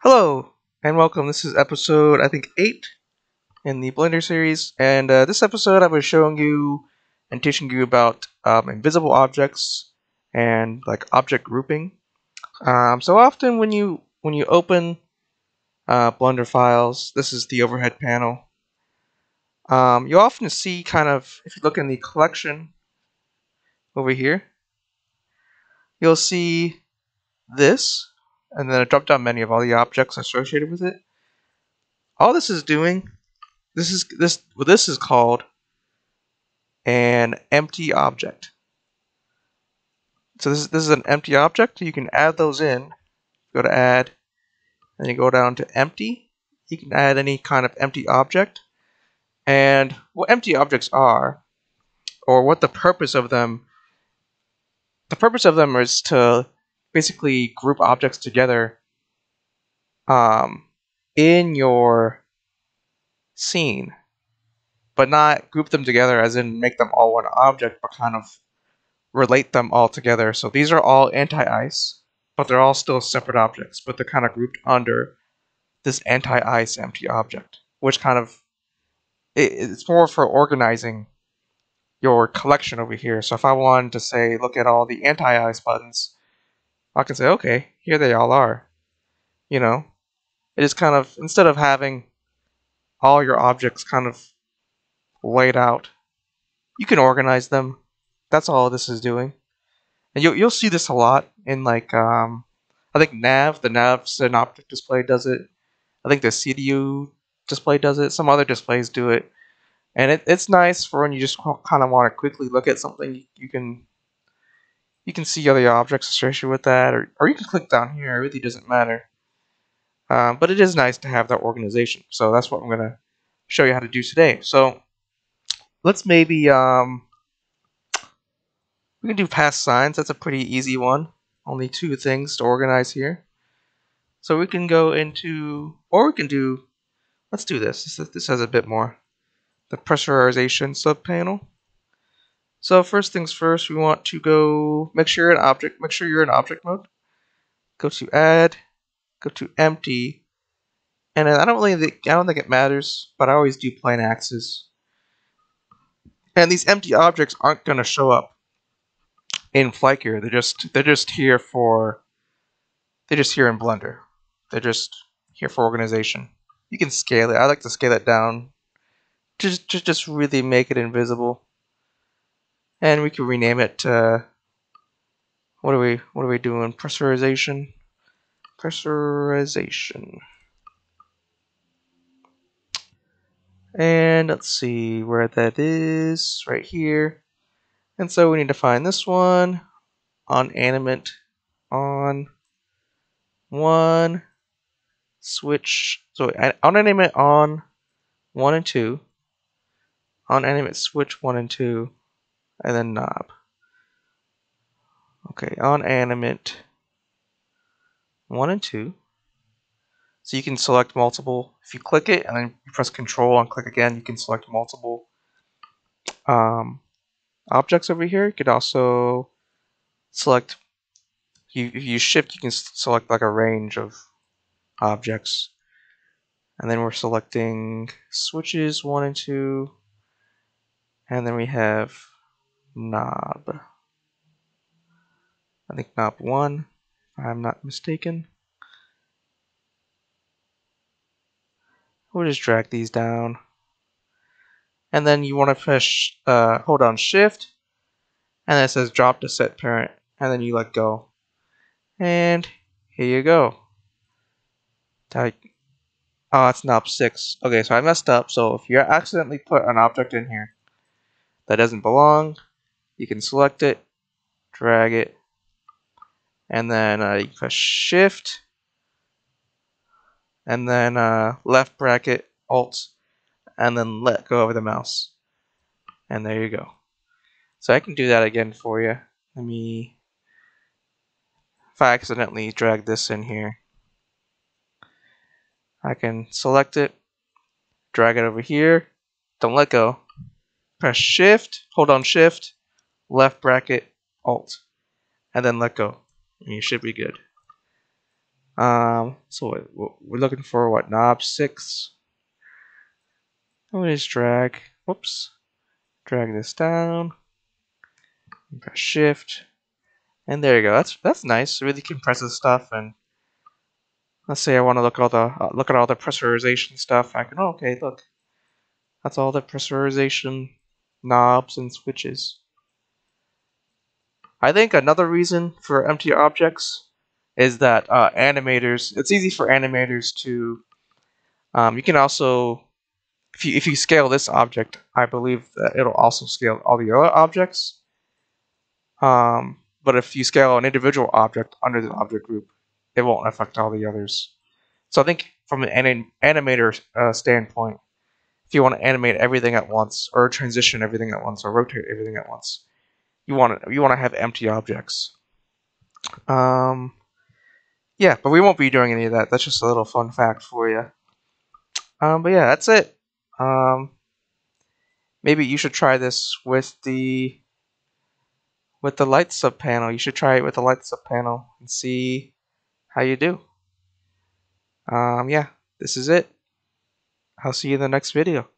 Hello and welcome. This is episode I think eight in the Blender series, and uh, this episode I was showing you and teaching you about um, invisible objects and like object grouping. Um, so often when you when you open uh, Blender files, this is the overhead panel. Um, you often see kind of if you look in the collection over here, you'll see this and then a drop down menu of all the objects associated with it. All this is doing, this is this what this is called an empty object. So this is, this is an empty object. You can add those in. Go to add, and you go down to empty. You can add any kind of empty object. And what empty objects are, or what the purpose of them, the purpose of them is to basically group objects together um, in your scene, but not group them together as in make them all one object, but kind of relate them all together. So these are all anti-ice, but they're all still separate objects, but they're kind of grouped under this anti-ice empty object, which kind of it, it's more for organizing your collection over here. So if I wanted to say, look at all the anti-ice buttons, I can say, okay, here they all are. You know, it is kind of, instead of having all your objects kind of laid out, you can organize them. That's all this is doing. And you'll, you'll see this a lot in like, um, I think nav, the nav synoptic display does it. I think the CDU display does it. Some other displays do it. And it, it's nice for when you just kind of want to quickly look at something. You can you can see other objects associated with that, or, or you can click down here. It really doesn't matter. Um, but it is nice to have that organization. So that's what I'm going to show you how to do today. So let's maybe, um, we can do past signs. That's a pretty easy one. Only two things to organize here. So we can go into, or we can do, let's do this. This, this has a bit more. The pressurization subpanel. So first things first, we want to go make sure an object, make sure you're in object mode. Go to add, go to empty, and I don't really, think, I don't think it matters, but I always do plain axes. And these empty objects aren't going to show up in Flightgear. They're just they're just here for they're just here in Blender. They're just here for organization. You can scale it. I like to scale it down, just just just really make it invisible and we can rename it to what are we what are we doing? Pressurization? Pressurization. And let's see where that is right here. And so we need to find this one. On animate on one. Switch so on animate on one and two. On animate switch one and two and then knob. Okay, on animate 1 and 2. So you can select multiple. If you click it and then you press control and click again, you can select multiple um, objects over here. You could also select, you, if you shift, you can select like a range of objects. And then we're selecting switches 1 and 2. And then we have knob. I think knob 1, if I'm not mistaken. We'll just drag these down. And then you want to push, uh, hold on shift, and it says drop to set parent, and then you let go. And here you go. Type. Oh, it's knob 6. Okay, so I messed up. So if you accidentally put an object in here that doesn't belong, you can select it, drag it, and then uh, you press shift, and then uh, left bracket, alt, and then let go of the mouse. And there you go. So I can do that again for you. Let me, if I accidentally drag this in here, I can select it, drag it over here, don't let go, press shift, hold on shift, left bracket, alt, and then let go. And you should be good. Um, so we're looking for what knob six. Let just drag. Whoops. Drag this down. Press shift. And there you go. That's that's nice. It really compresses stuff. And let's say I want to look all the uh, look at all the pressurization stuff. I can. Oh, okay, look. That's all the pressurization knobs and switches. I think another reason for empty objects is that uh, animators. It's easy for animators to. Um, you can also if you, if you scale this object, I believe that it'll also scale all the other objects. Um, but if you scale an individual object under the object group, it won't affect all the others. So I think from an anim animator uh, standpoint, if you want to animate everything at once, or transition everything at once, or rotate everything at once, you want to you want to have empty objects. Um, yeah, but we won't be doing any of that. That's just a little fun fact for you. Um, but yeah, that's it. Um, maybe you should try this with the with the light sub panel. You should try it with the light sub panel and see how you do. Um, yeah, this is it. I'll see you in the next video.